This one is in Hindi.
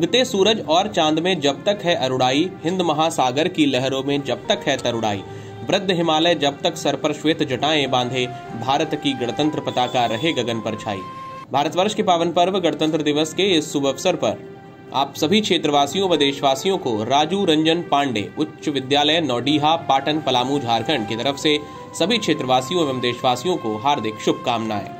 उगते सूरज और चाँद में जब तक है अरुड़ाई, हिंद महासागर की लहरों में जब तक है तरुड़ाई। वृद्ध हिमालय जब तक सर पर श्वेत जटाएँ बांधे, भारत की गणतंत्र पताका रहे गगन पर छाई। भारतवर्ष के पावन पर्व गणतंत्र दिवस के इस शुभ अवसर पर आप सभी क्षेत्रवासियों व देशवासियों को राजू रंजन पांडे, उच्च विद्यालय, नौडीहा, पाटन, पलामू, झारखंड की तरफ़ से सभी क्षेत्रवासियों एवं देशवासियों को हार्दिक शुभकामनाएँ।